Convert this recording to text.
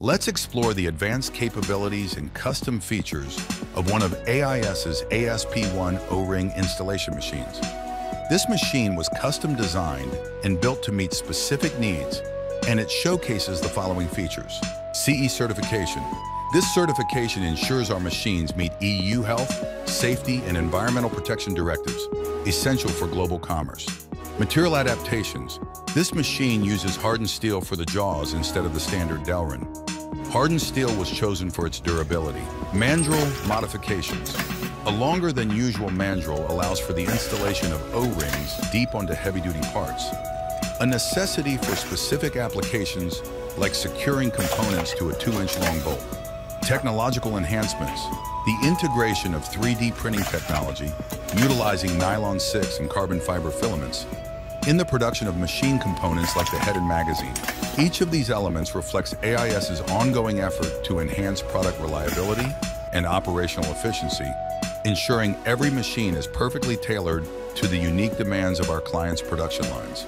Let's explore the advanced capabilities and custom features of one of AIS's ASP1 O-ring installation machines. This machine was custom designed and built to meet specific needs, and it showcases the following features. CE certification. This certification ensures our machines meet EU health, safety, and environmental protection directives, essential for global commerce. Material adaptations. This machine uses hardened steel for the jaws instead of the standard Delrin. Hardened steel was chosen for its durability. Mandrel modifications. A longer than usual mandrel allows for the installation of O-rings deep onto heavy-duty parts, a necessity for specific applications like securing components to a 2-inch long bolt. Technological enhancements. The integration of 3D printing technology, utilizing nylon 6 and carbon fiber filaments, in the production of machine components like the head and magazine. Each of these elements reflects AIS's ongoing effort to enhance product reliability and operational efficiency, ensuring every machine is perfectly tailored to the unique demands of our clients' production lines.